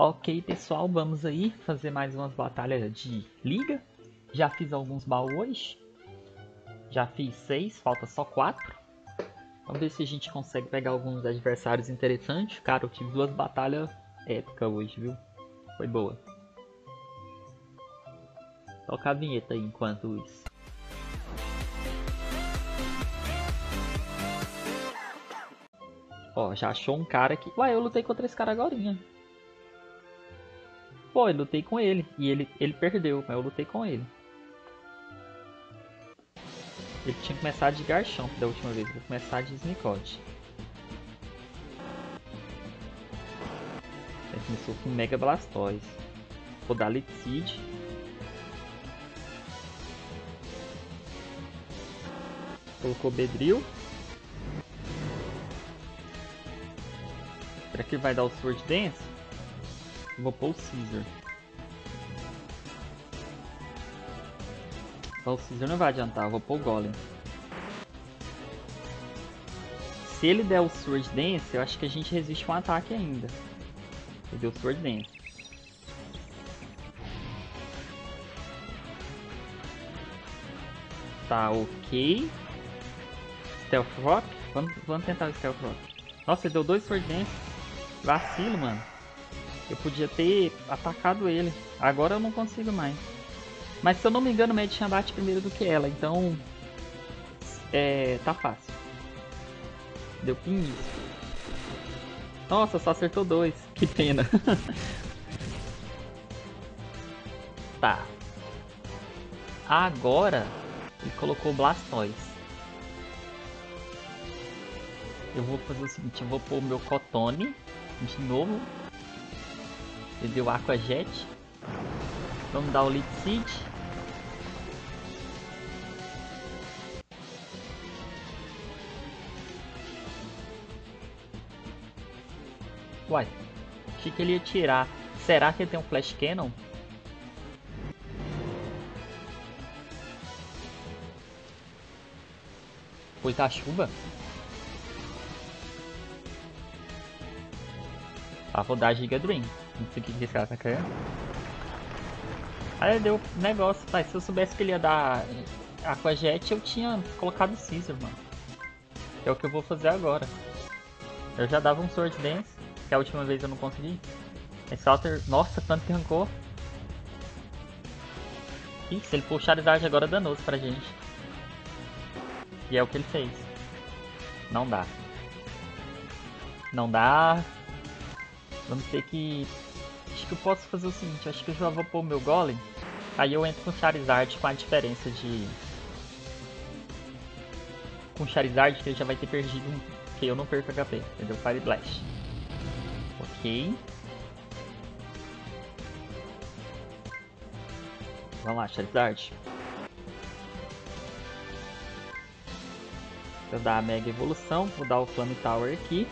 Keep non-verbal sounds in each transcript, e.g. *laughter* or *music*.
Ok, pessoal, vamos aí fazer mais umas batalhas de liga. Já fiz alguns baús hoje. Já fiz seis, falta só quatro. Vamos ver se a gente consegue pegar alguns adversários interessantes. Cara, eu tive duas batalhas épicas hoje, viu? Foi boa. Toca a vinheta aí enquanto isso. Ó, já achou um cara que... Ué, eu lutei contra esse cara agora. Pô, eu lutei com ele. E ele, ele perdeu, mas eu lutei com ele. Ele tinha começado de garchão da última vez. Vou começar de snicote. Ele começou com Mega Blastoise. Vou dar Lead Seed. Colocou Bedril. Será que vai dar o Sword Dance? Vou pôr o Caesar. Só o Caesar não vai adiantar, vou pôr o Golem. Se ele der o Sword Dance, eu acho que a gente resiste um ataque ainda. Ele deu o Sword Dance. Tá, ok. Stealth Rock? Vamos, vamos tentar o Stealth Rock. Nossa, ele deu dois Sword Dance. Vacilo, mano. Eu podia ter atacado ele. Agora eu não consigo mais. Mas se eu não me engano, o Medichan bate primeiro do que ela, então... É... tá fácil. Deu pin Nossa, só acertou dois. Que pena. *laughs* tá. Agora, ele colocou Blastoise. Eu vou fazer o seguinte, eu vou pôr o meu Cotone de novo ele deu Aqua Jet. Vamos dar o Lead Seed. Uai, achei que ele ia tirar. Será que ele tem um Flash Cannon? Foi a chuva? Ah, vou dar Giga Dream. Não sei o que esse cara tá querendo. Aí deu negócio, mas se eu soubesse que ele ia dar Aquajet, eu tinha colocado Caesar, mano. é o que eu vou fazer agora. Eu já dava um Sword Dance, que a última vez eu não consegui. Esse Alter, nossa, tanto que arrancou. Ih, se ele puxar Charizard agora é danoso pra gente. E é o que ele fez. Não dá. Não dá. Vamos ter que acho que eu posso fazer o seguinte, acho que eu já vou pôr o meu Golem, aí eu entro com Charizard com a diferença de... Com Charizard que ele já vai ter perdido, que eu não perco HP, entendeu? Fire Blast. Ok. Vamos lá, Charizard. Vou dar a Mega Evolução, vou dar o Flame Tower aqui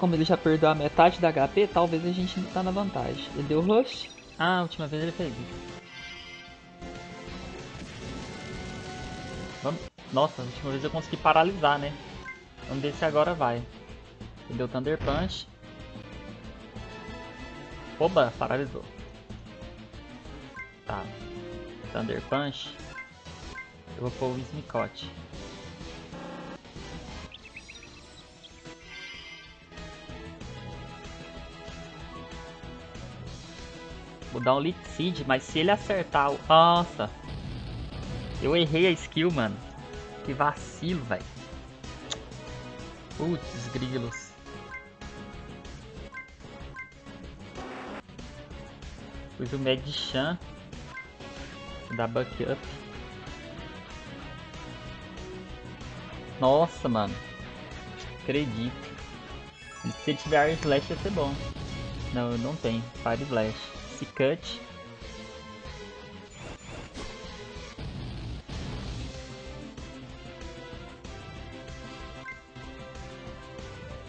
como ele já perdeu a metade da HP, talvez a gente não tá na vantagem. Ele deu rush? Ah, a última vez ele fez isso. Vamos... Nossa, a última vez eu consegui paralisar, né? Vamos ver se agora vai. Ele deu Thunder Punch. Oba, paralisou. Tá. Thunder Punch. Eu vou pôr o Smicote. Vou dar um Leak Seed, mas se ele acertar. Nossa! Eu errei a skill, mano. Que vacilo, velho. Putz, grilos. Pus o Medichan. Da Buck Up. Nossa, mano. Acredito. Se tiver Air Slash ia ser bom. Não, não tem. Fire Blast esse cut.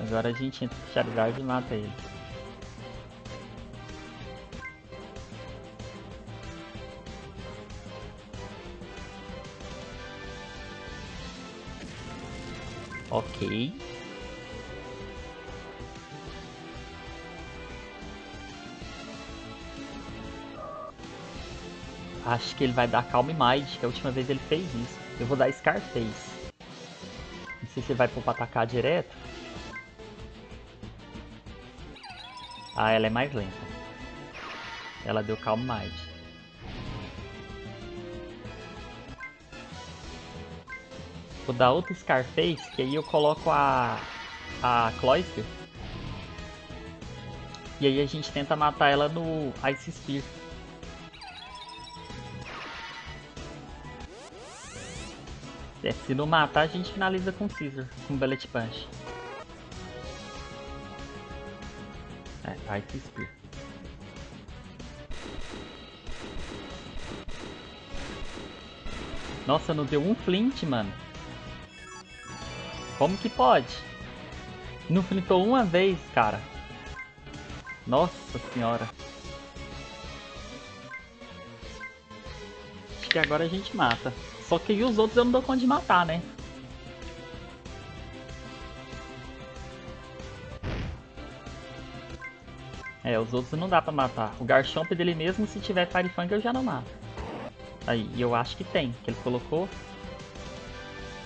Agora a gente entra com Charizard e mata ele. Ok. Acho que ele vai dar Calm Mind, que a última vez ele fez isso. Eu vou dar Scarface. Não sei se ele vai pra atacar direto. Ah, ela é mais lenta. Ela deu Calm Mind. Vou dar outro Scarface, que aí eu coloco a, a Cloyster. E aí a gente tenta matar ela no Ice Spear. É, se não matar, a gente finaliza com Caesar, com Bullet Punch. É, Ice Spear. Nossa, não deu um flint, mano. Como que pode? Não flintou uma vez, cara. Nossa senhora. Acho que agora a gente mata. Só que os outros eu não dou conta de matar, né? É, os outros não dá pra matar. O Garchomp dele mesmo, se tiver Fire Fang, eu já não mato. Aí, e eu acho que tem, que ele colocou.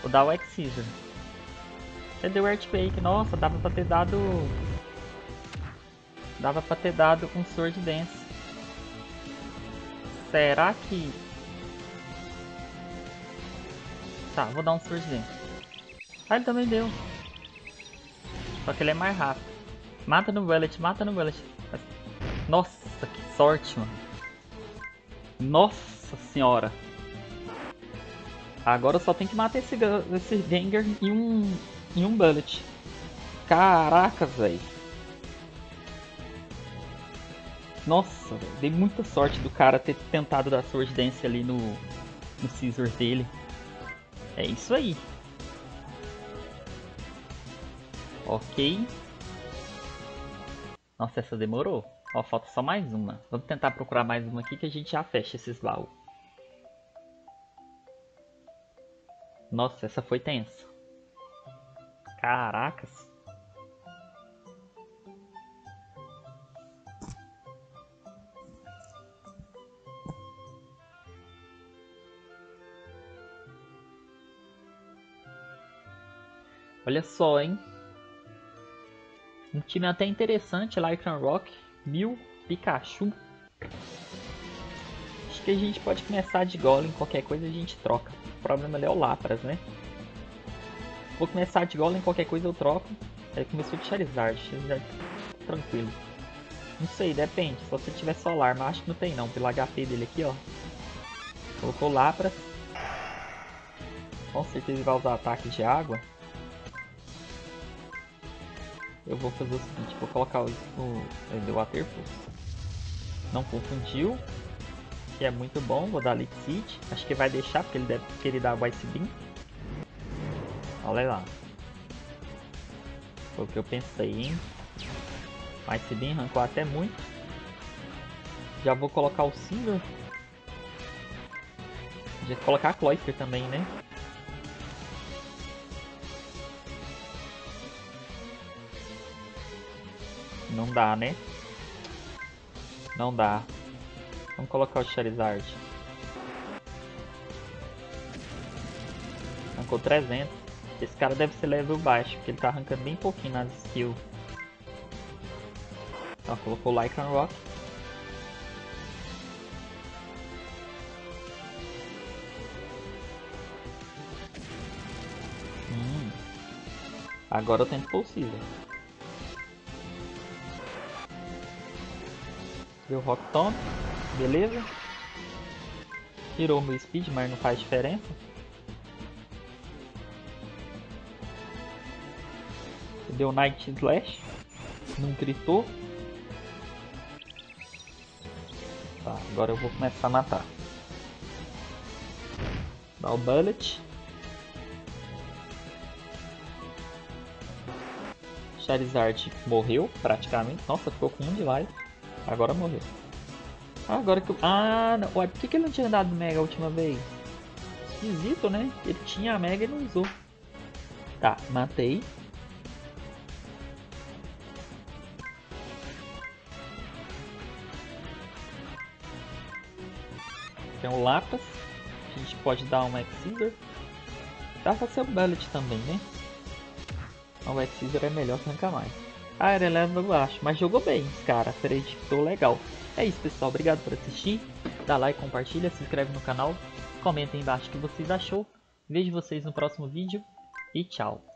Vou dar o X-Scissor. Cadê o Earthquake? Nossa, dava pra ter dado Dava pra ter dado um Sword Dance. Será que... Tá, vou dar um Dance. Ah, ele também deu. Só que ele é mais rápido. Mata no Vellet, mata no Vellet. Nossa, que sorte, mano. Nossa senhora. Agora eu só tenho que matar esse, esse Gengar e um, e um Bullet. Caracas, velho. Nossa, dei muita sorte do cara ter tentado dar Sword Dance ali no, no Scissor dele. É isso aí. Ok. Nossa, essa demorou. Ó, falta só mais uma. Vamos tentar procurar mais uma aqui que a gente já fecha esses baús. Nossa, essa foi tensa. Caracas. Olha só, hein? Um time até interessante, Lycan Rock, Mil, Pikachu. Acho que a gente pode começar de Golem, qualquer coisa a gente troca. O problema ali é o Lapras, né? Vou começar de Golem, qualquer coisa eu troco. Aí começou de Charizard, Charizard tranquilo. Não sei, depende. Se você tiver Solar, mas acho que não tem não, pelo HP dele aqui, ó. Colocou Lapras. Com certeza ele vai usar ataque de água eu vou fazer o seguinte, vou colocar o, deu Waterfall. Não confundiu, que é muito bom, vou dar Leak Seed, acho que vai deixar porque ele deve querer dar Ice Beam. Olha lá. Foi o que eu pensei, hein? Ice Beam arrancou até muito. Já vou colocar o Silver. Já colocar a Cloyster também, né? Não dá, né? Não dá. Vamos colocar o Charizard. Arrancou 300. Esse cara deve ser level baixo, porque ele tá arrancando bem pouquinho nas skills. Então, colocou Lycan Rock. Hum. Agora eu tento Pulsiva. Deu Rock Tomb, beleza. Tirou meu Speed, mas não faz diferença. Deu Night Slash, não gritou. Tá, agora eu vou começar a matar. Dá o Bullet. Charizard morreu praticamente. Nossa, ficou com um de life. Agora morreu. Ah, agora que eu... Ah, não. Ué, por que, que ele não tinha dado Mega a última vez? Esquisito, né? Ele tinha a Mega e não usou. Tá, matei. Tem o Lapas. A gente pode dar um X-Scissor. Dá pra ser o Bullet também, né? O X-Scissor é melhor que nunca mais. A Air Eleven eu acho, mas jogou bem, cara. Acreditou legal. É isso, pessoal. Obrigado por assistir. Dá like, compartilha, se inscreve no canal. Comenta aí embaixo o que vocês achou. Vejo vocês no próximo vídeo. E tchau.